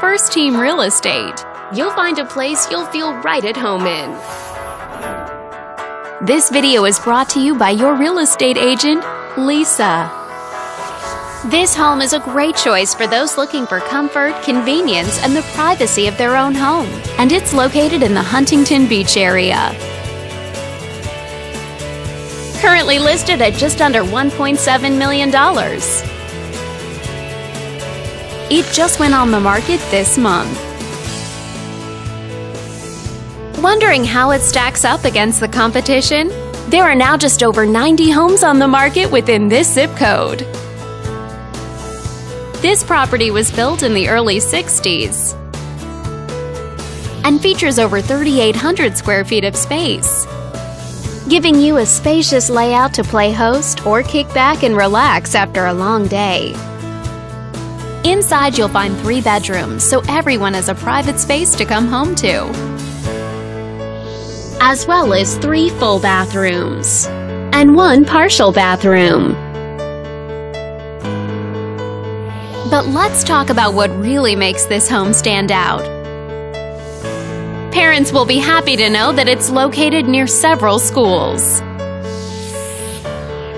First Team Real Estate. You'll find a place you'll feel right at home in. This video is brought to you by your real estate agent, Lisa. This home is a great choice for those looking for comfort, convenience, and the privacy of their own home. And it's located in the Huntington Beach area. Currently listed at just under $1.7 million. It just went on the market this month. Wondering how it stacks up against the competition? There are now just over 90 homes on the market within this zip code. This property was built in the early 60s and features over 3,800 square feet of space, giving you a spacious layout to play host or kick back and relax after a long day. Inside, you'll find three bedrooms, so everyone has a private space to come home to, as well as three full bathrooms and one partial bathroom. But let's talk about what really makes this home stand out. Parents will be happy to know that it's located near several schools.